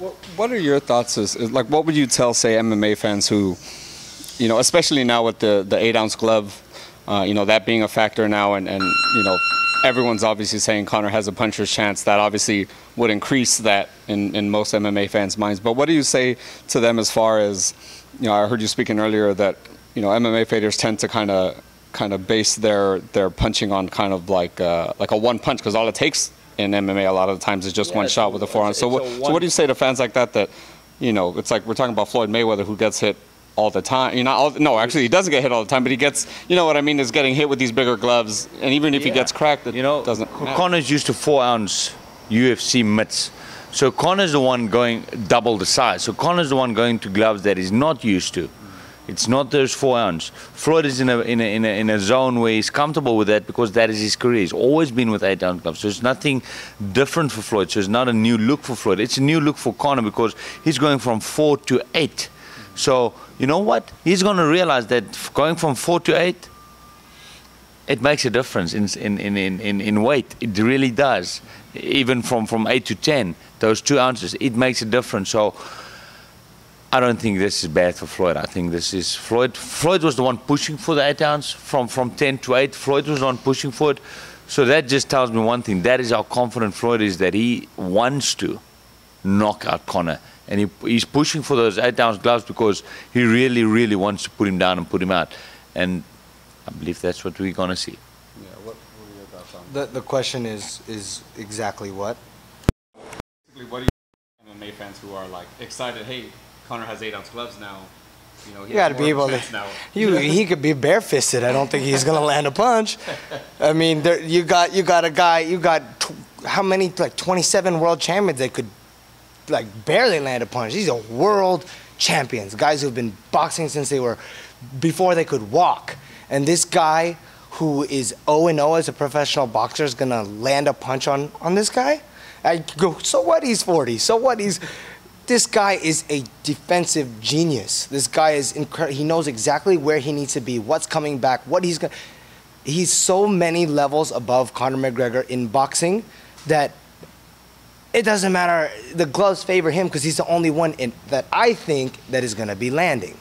What, what are your thoughts? Is, like, what would you tell, say, MMA fans who, you know, especially now with the the eight ounce glove, uh, you know, that being a factor now, and and you know, everyone's obviously saying Conor has a puncher's chance. That obviously would increase that in in most MMA fans' minds. But what do you say to them as far as, you know, I heard you speaking earlier that you know MMA fighters tend to kind of kind of base their their punching on kind of like uh, like a one punch because all it takes in MMA a lot of the times is just Yeah, one it's shot a- with a forearm. it's- So what so what do you say to fans like that that you know it's like we're talking about Floyd Mayweather who gets hit all the time. You know, all, no, actually he doesn't get hit all the time, but he gets you know what I mean is getting hit with these bigger gloves, and even if he gets cracked, it you know, doesn't. Matter. Conor's used to four ounce UFC mitts. So Conor's the one going double the size. So Conor's the one going to gloves that he's not used to. It's not those four ounce. Floyd is in a, in a, in a, in a zone where he's comfortable with that because that is his career. He's always been with eight ounce gloves. So it's nothing different for Floyd. So it's not a new look for Floyd. It's a new look for Conor because he's going from four to eight. So you know what? He's going to realize that going from four to eight, it makes a difference in, in, in, in, in, weight. It really does. Even from, from 8 to 10, those two ounces, it makes a difference. So I don't think this is bad for Floyd. I think this is Floyd. Floyd was the one pushing for the 8 ounce from, from 10 to 8. Floyd was the one pushing for it. So that just tells me one thing. That is how confident Floyd is that he wants to knock out Conor. And he, he's pushing for those 8 ounce gloves because he really, really wants to put him down and put him out. And I believe that's what we're going to see. Yeah, what, what are your thoughts on The, the question is, is exactly what? Basically, what do you MMA fans who are like excited? Hey, Conor has eight ounce gloves now. You know, he You got to be able to. now. You, he could be barefisted. I don't think he's gonna land a punch. I mean, there, you got you got a guy. You got how many like 27 world champions that could like barely land a punch. These are world champions, guys who've been boxing since they were before they could walk. And this guy who is 0 and 0 as a professional boxer is gonna land a punch on on this guy. I go, so what? He's 40. So what? He's this guy is a defensive genius. This guy is incredible. He knows exactly where he needs to be, what's coming back, what he's going. He's so many levels above Conor McGregor in boxing that it doesn't matter. The gloves favor him because he's the only one in, that I think that is going to be landing.